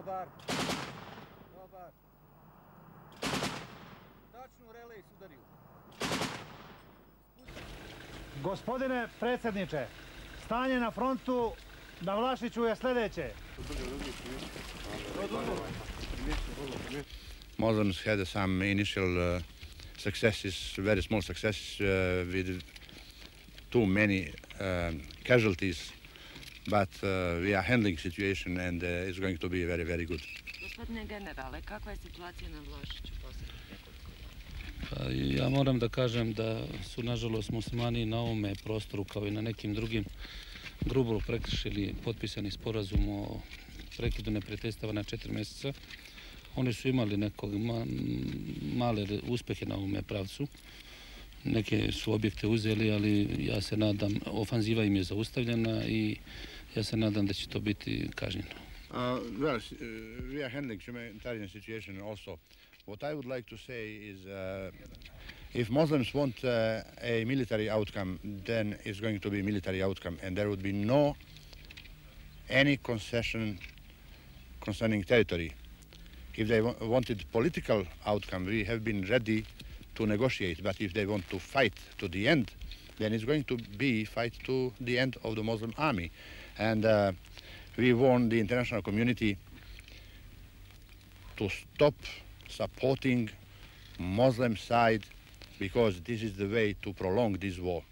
Dobar. Dobar. Tačno relej sudariju. Gospodine predsjedniče, stanje na frontu na Vlašiću je sljedeće. Muslims had some initial uh, successes, very small successes uh, with too many um, casualties, but uh, we are handling situation and uh, it's going to be very, very good. Gospodine generale, kakva je situacija na Vlašiću posljednjih nekoliko dana? Pa ja moram da kažem da su nažalost muslimani na ovome prostoru kao i na nekim drugim grubo prekršili potpisani sporazum o prekidu neprijateljstava na četiri mjeseca. Oni su imali nekog ma, male uspehe na ovome pravcu. Neke su objekte uzeli, ali ja se nadam, ofanziva im je zaustavljena i ja se nadam da će to biti kažnjeno. Uh, well, uh, we are handling humanitarian situation also. What I would like to say is uh, if Muslims want uh, a military outcome, then it's going to be military outcome, and there would be no any concession concerning territory. If they wanted political outcome, we have been ready to negotiate. But if they want to fight to the end, then it's going to be fight to the end of the Muslim army. And uh, we warn the international community to stop supporting Muslim side because this is the way to prolong this war.